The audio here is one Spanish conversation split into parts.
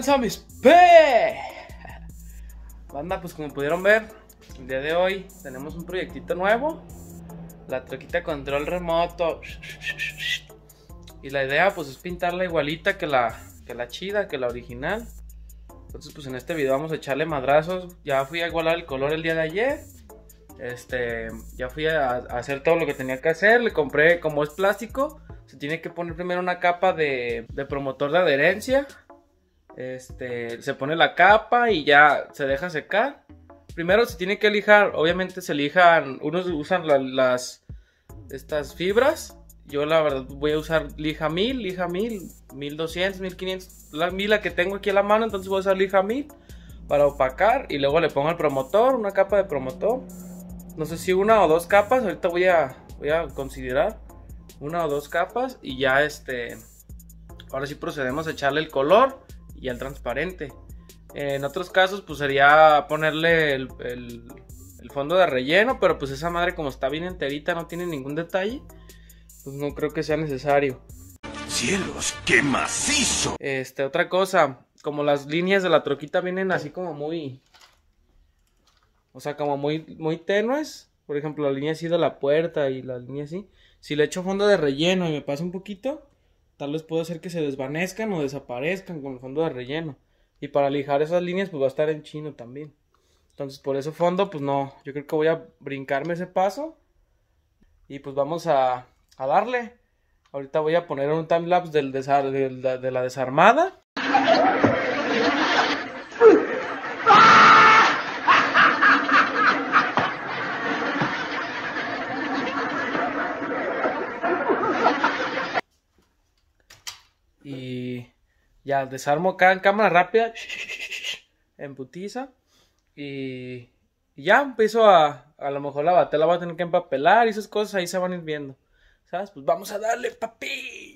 tranza mis P. Banda, pues como pudieron ver, el día de hoy tenemos un proyectito nuevo. La troquita control remoto. Y la idea pues es pintarla igualita que la, que la chida, que la original. Entonces pues en este video vamos a echarle madrazos. Ya fui a igualar el color el día de ayer. Este, ya fui a, a hacer todo lo que tenía que hacer. Le compré, como es plástico, se tiene que poner primero una capa de, de promotor de adherencia. Este, se pone la capa y ya se deja secar. Primero se tiene que lijar, obviamente se lijan, unos usan la- las estas fibras. Yo la verdad voy a usar lija 1000, lija 1000, 1200, 1500, la 1000 la que tengo aquí a la mano, entonces voy a usar lija 1000 para opacar y luego le pongo el promotor, una capa de promotor. No sé si una o dos capas, ahorita voy a voy a considerar una o dos capas y ya este ahora sí procedemos a echarle el color y el transparente. En otros casos, pues sería ponerle el, el- el fondo de relleno, pero pues esa madre como está bien enterita, no tiene ningún detalle, pues no creo que sea necesario. ¡Cielos, qué macizo! Este, otra cosa, como las líneas de la troquita vienen así como muy, o sea, como muy, muy tenues, por ejemplo, la línea así de la puerta y la línea así, si le echo fondo de relleno y me pasa un poquito, tal vez puedo hacer que se desvanezcan o desaparezcan con el fondo de relleno. Y para lijar esas líneas, pues va a estar en chino también. Entonces, por eso fondo, pues no, yo creo que voy a brincarme ese paso. Y pues vamos a, a darle. Ahorita voy a poner un timelapse del de la desarmada. Y ya desarmo acá en cámara rápida. En putiza. Y, ya empiezo a. A lo mejor la batea la voy a tener que empapelar y esas cosas ahí se van a ir viendo. ¿Sabes? Pues vamos a darle, papi.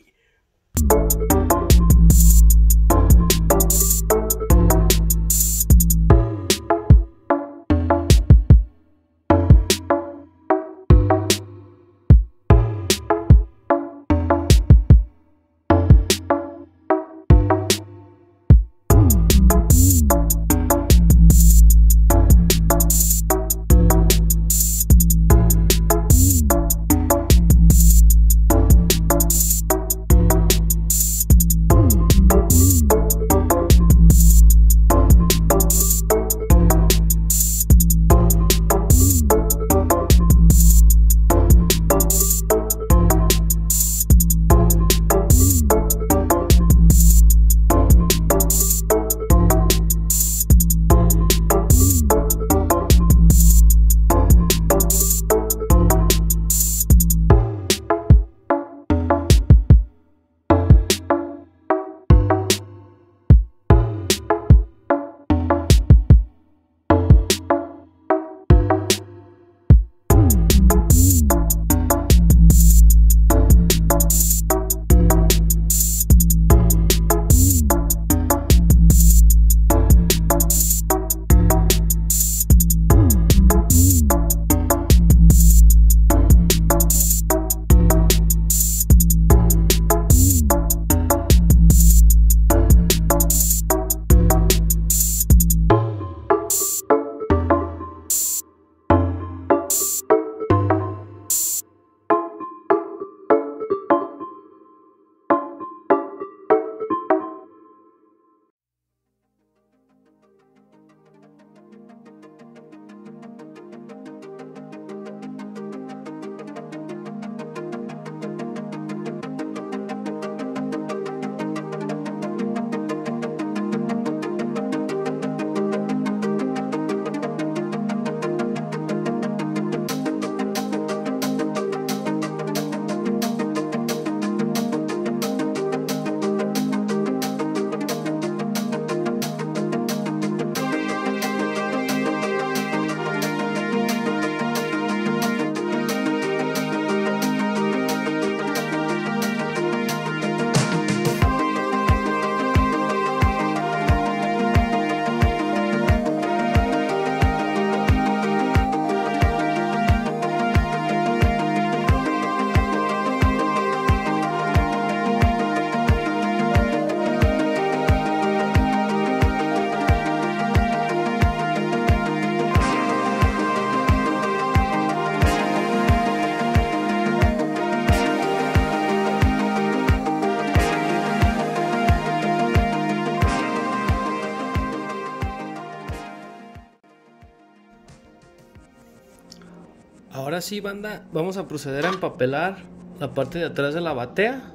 Sí, banda, vamos a proceder a empapelar la parte de atrás de la batea.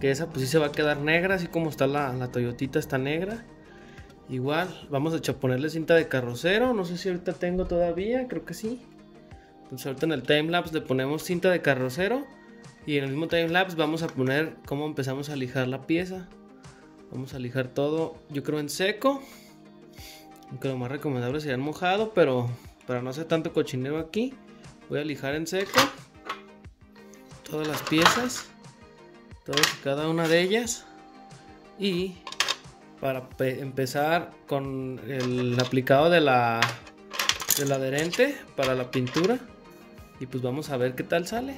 Que esa pues sí se va a quedar negra, así como está la, la Toyotita está negra. Igual, vamos a ponerle cinta de carrocero. No sé si ahorita tengo todavía, creo que sí. Entonces ahorita en el timelapse le ponemos cinta de carrocero. Y en el mismo timelapse vamos a poner cómo empezamos a lijar la pieza. Vamos a lijar todo, yo creo en seco. Aunque lo más recomendable sería en mojado, pero para no hacer tanto cochinero aquí, voy a lijar en seco todas las piezas, todas y cada una de ellas. Y para empezar con el aplicado de la del adherente para la pintura y pues vamos a ver qué tal sale.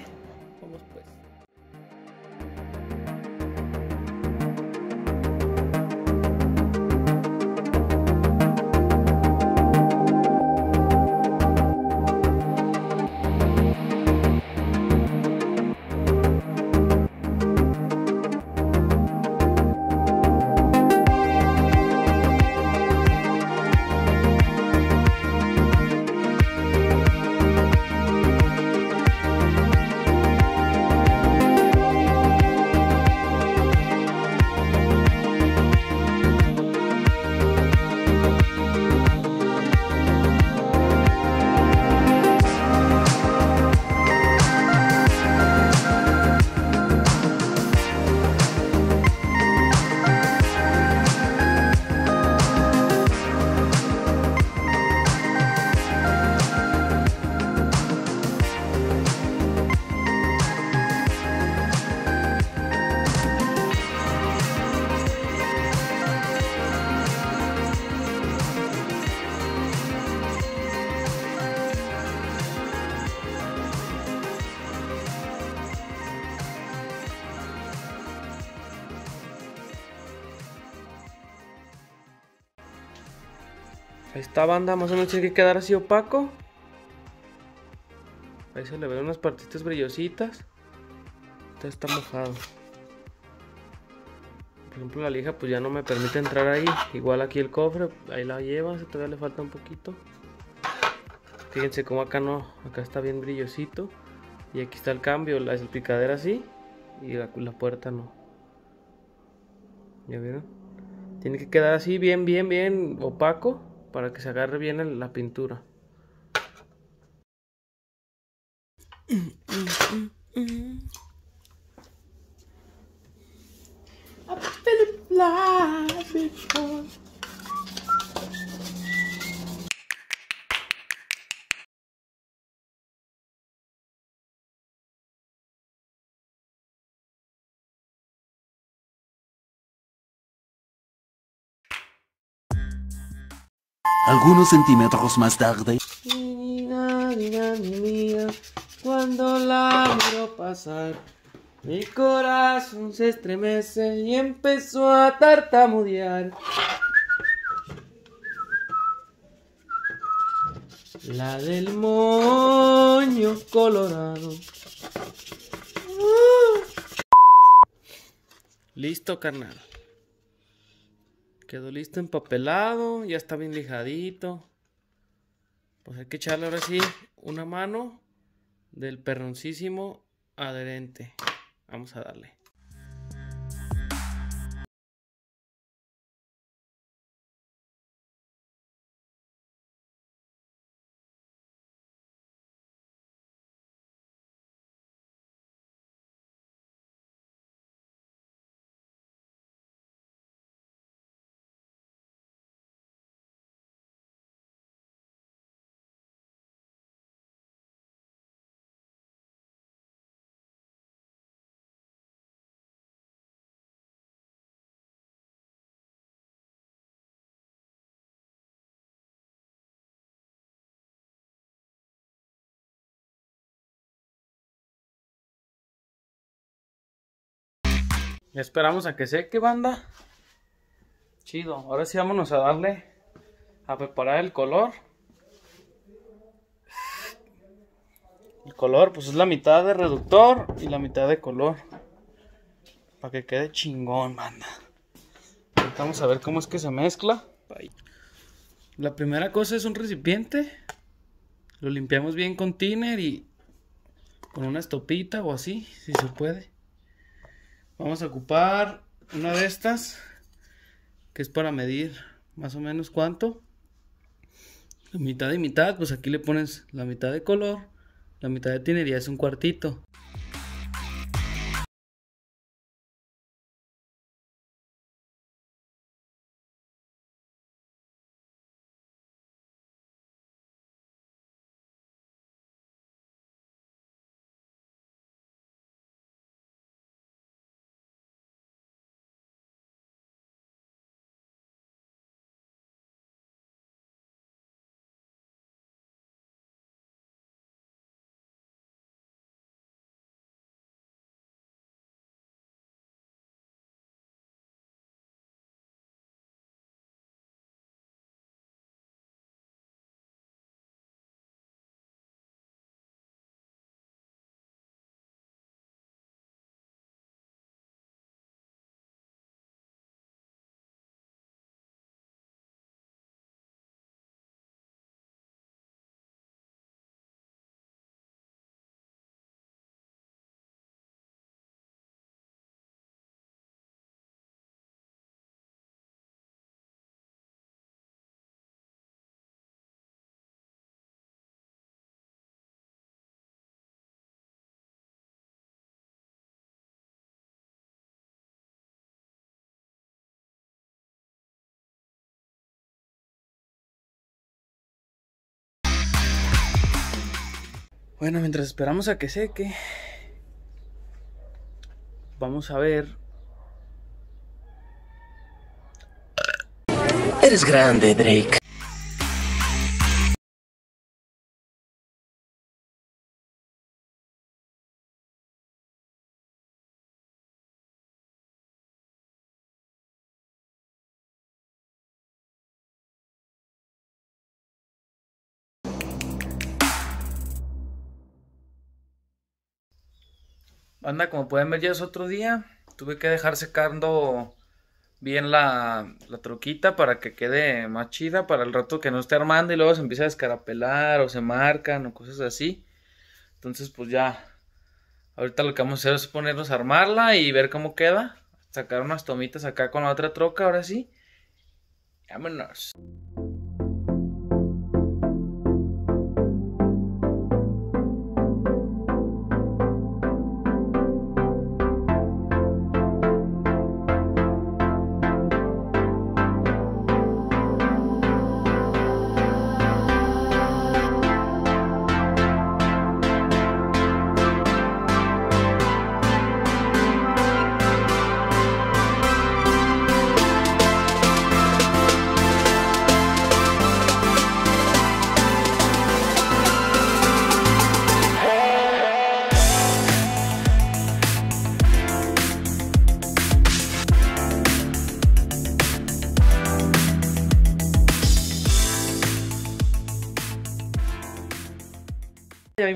Esta banda más o menos tiene que quedar así opaco. Ahí se le ven unas partitas brillositas. Este está mojado. Por ejemplo la lija pues ya no me permite entrar ahí. Igual aquí el cofre, ahí la lleva, todavía le falta un poquito. Fíjense cómo acá no, acá está bien brillosito. Y aquí está el cambio, la salpicadera así y la puerta no. ¿Ya vieron? Tiene que quedar así bien, bien, bien opaco para que se agarre bien la pintura. Algunos centímetros más tarde. Cuando la miro pasar, mi corazón se estremece y empezó a tartamudear. La del moño colorado. Listo, carnal. Quedó listo empapelado, ya está bien lijadito. Pues hay que echarle ahora sí una mano del perroncísimo adherente. Vamos a darle. Esperamos a que seque, banda. Chido. Ahora sí vámonos a darle a preparar el color. El color, pues es la mitad de reductor y la mitad de color. Para que quede chingón, banda. Vamos a ver cómo es que se mezcla. La primera cosa es un recipiente. Lo limpiamos bien con tiner y con una estopita o así, si se puede. Vamos a ocupar una de estas, que es para medir más o menos cuánto. mitad y mitad, pues aquí le pones la mitad de color, la mitad de tinería es un cuartito. Bueno, mientras esperamos a que seque, vamos a ver. Eres grande, Drake. Anda, como pueden ver ya es otro día. Tuve que dejar secando bien la, la troquita para que quede más chida para el rato que no esté armando y luego se empieza a descarapelar o se marcan o cosas así. Entonces pues ya, ahorita lo que vamos a hacer es ponernos a armarla y ver cómo queda. Sacar unas tomitas acá con la otra troca, ahora sí. Vámonos.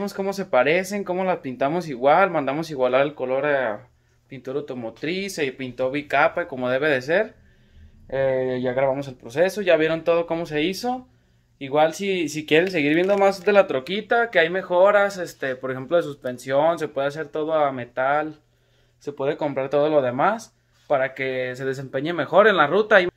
Ya vimos cómo se parecen, cómo las pintamos igual, mandamos igualar el color a pintura automotriz, se pintó bicapa como debe de ser. Eh, ya grabamos el proceso, ya vieron todo cómo se hizo. Igual si, si quieren seguir viendo más de la troquita, que hay mejoras, este, por ejemplo de suspensión, se puede hacer todo a metal, se puede comprar todo lo demás para que se desempeñe mejor en la ruta. Y,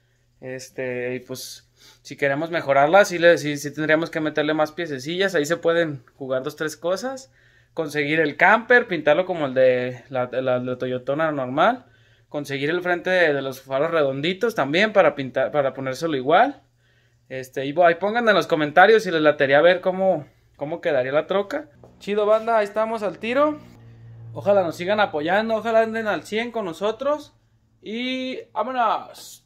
este, y pues si queremos mejorarla, sí, le, tendríamos que meterle más piececillas. Ahí se pueden jugar dos, tres cosas. Conseguir el camper, pintarlo como el de la, Toyotona normal. Conseguir el frente de, de, los faros redonditos también para pintar, para ponérselo igual. Este, y ahí pongan en los comentarios si les latería ver cómo, cómo quedaría la troca. Chido banda, ahí estamos al tiro. Ojalá nos sigan apoyando, ojalá anden al 100 con nosotros. Y vámonos.